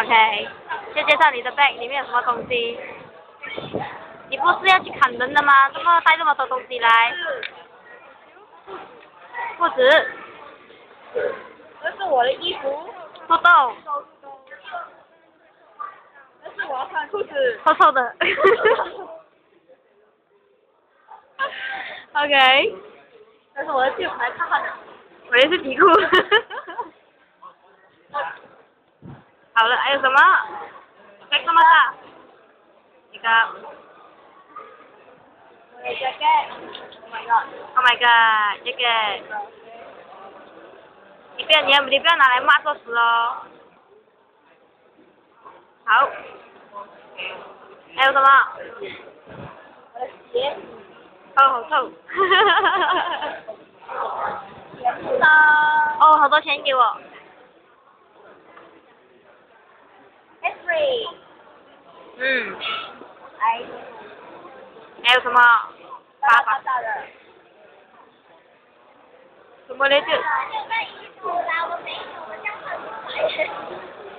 OK，先介绍你的 bag 里面有什么东西。你不是要去砍人的吗？怎么带这么多东西来？裤子。这是我的衣服。豆豆。这是我要穿裤子。臭臭的。OK。这是我的键盘，看看的。我也是底裤。好了，还有什么？再这么大。一个。我的 jacket。Oh my god。 Oh my god，这个。你不要你你不要拿来骂作死哦。好。还有什么？我的鞋。哦，好臭。钱呢？哦，好多钱给我。 Every。嗯。哎。还有什么？大大大的。什么来着？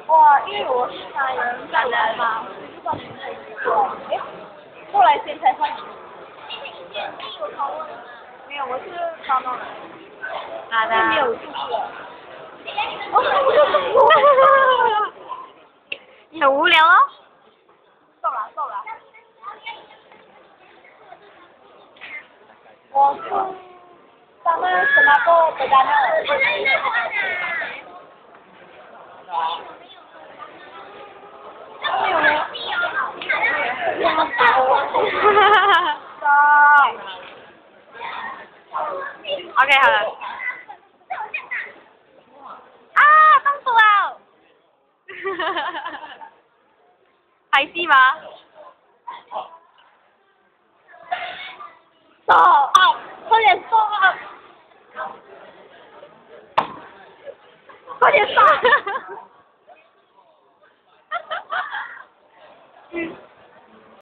哇，因为我是男人带来嘛，我就知道你是哎，后来先才换你。没有，我是刚弄的。哪的？没有就是够了，够了。我是他们什么都不干的。没有呢。在。 OK，好了。 还是吗？走啊！快点走啊！快点走！嗯。